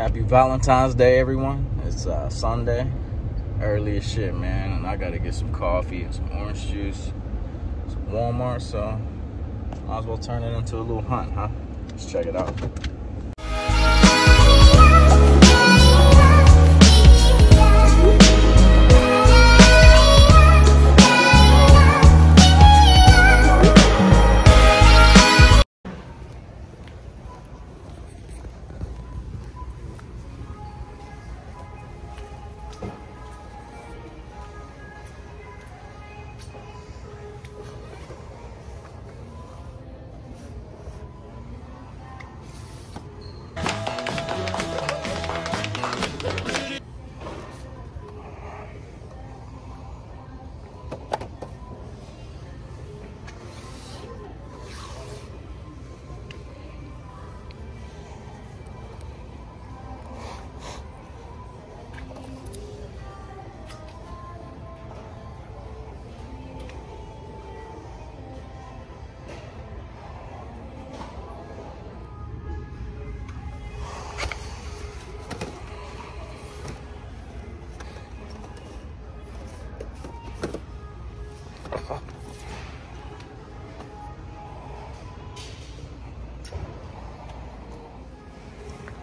Happy Valentine's Day, everyone. It's uh, Sunday, early as shit, man, and I gotta get some coffee and some orange juice, some Walmart, so might as well turn it into a little hunt, huh? Let's check it out.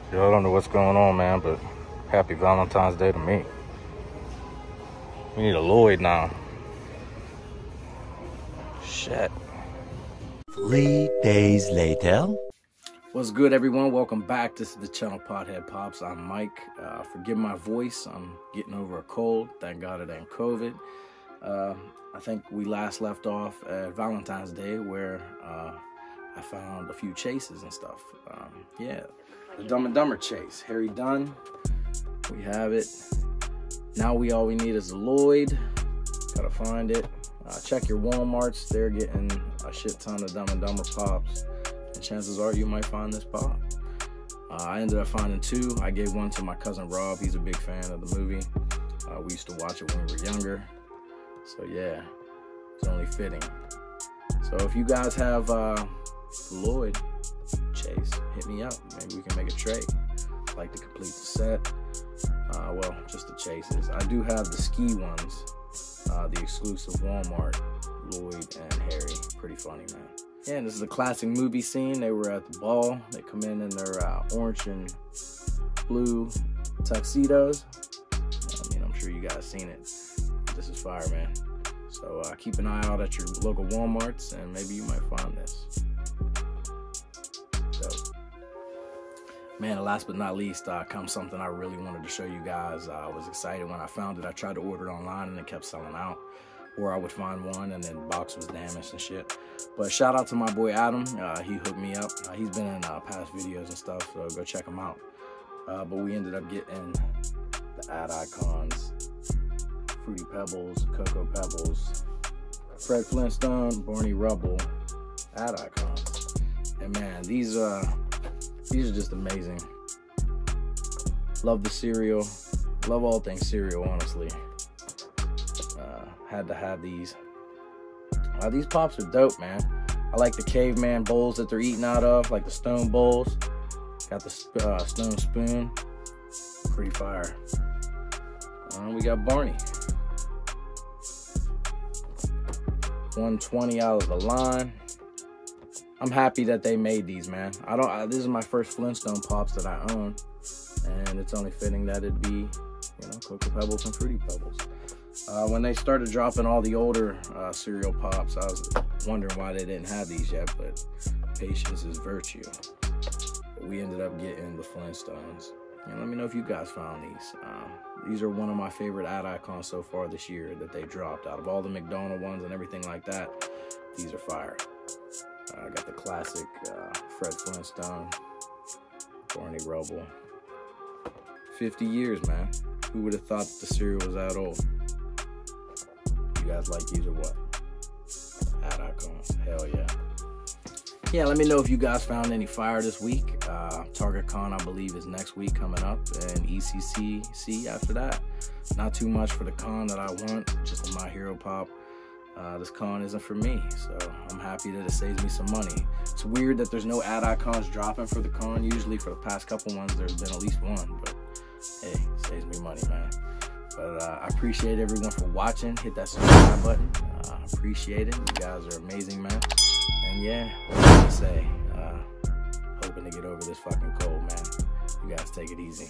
Yo, I don't know what's going on, man, but happy Valentine's Day to me. We need a Lloyd now. Shit. Three days later. What's good, everyone? Welcome back. This is the channel Pothead Popz. I'm Mike. Uh, forgive my voice. I'm getting over a cold. Thank God it ain't COVID. Uh, I think we last left off at Valentine's Day where uh, I found a few chases and stuff. Um, yeah, the Dumb and Dumber chase. Harry Dunn. We have it. Now we all we need is a Lloyd. Gotta find it. Uh, check your Walmarts. They're getting a shit ton of Dumb and Dumber pops. And chances are you might find this pop. Uh, I ended up finding two. I gave one to my cousin Rob. He's a big fan of the movie. Uh, we used to watch it when we were younger. So yeah, it's only fitting. So if you guys have uh, Lloyd Chase, hit me up. Maybe we can make a trade. I'd like to complete the set. Uh, well, just the chases. I do have the ski ones, uh, the exclusive Walmart, Lloyd and Harry. Pretty funny, man. Yeah, and this is a classic movie scene. They were at the ball. They come in in their uh, orange and blue tuxedos. I mean, I'm sure you guys seen it. This is fire, man. So uh, keep an eye out at your local Walmarts, and maybe you might find this. Man, last but not least, uh, comes something I really wanted to show you guys. Uh, I was excited when I found it. I tried to order it online, and it kept selling out. Or I would find one, and then the box was damaged and shit. But shout out to my boy Adam. Uh, he hooked me up. Uh, he's been in uh, past videos and stuff, so go check him out. Uh, but we ended up getting the ad icons Fruity Pebbles, Cocoa Pebbles, Fred Flintstone, Barney Rubble, ad icons. And man, these uh these are just amazing. Love the cereal. Love all things cereal, honestly. Uh, had to have these. Uh, these pops are dope, man. I like the caveman bowls that they're eating out of, like the stone bowls. Got the uh, stone spoon. Pretty fire. Uh, we got Barney. 120 out of the line. I'm happy that they made these, man. I don't. I, this is my first Flintstone pops that I own, and it's only fitting that it'd be, you know, Cocoa Pebbles and Fruity Pebbles. Uh, when they started dropping all the older uh, cereal pops, I was wondering why they didn't have these yet, but patience is virtue. We ended up getting the Flintstones. And let me know if you guys found these. Uh, these are one of my favorite ad icons so far this year that they dropped. Out of all the McDonald ones and everything like that, these are fire. Uh, I got the classic uh, Fred Flintstone, Barney Rubble. 50 years, man. Who would have thought the cereal was that old? You guys like these or what? Icons. Hell yeah. Yeah, let me know if you guys found any fire this week. Uh, Target Con, I believe, is next week coming up, and ECCC after that. Not too much for the con that I want, just My Hero Pop. Uh, this con isn't for me. So I'm happy that it saves me some money. It's weird that there's no ad icons dropping for the con. Usually for the past couple ones, there's been at least one, but hey, saves me money, man. But uh, I appreciate everyone for watching. Hit that subscribe button. Uh, appreciate it. You guys are amazing, man. And yeah, what can I say? Uh, hoping to get over this fucking cold, man. You guys take it easy.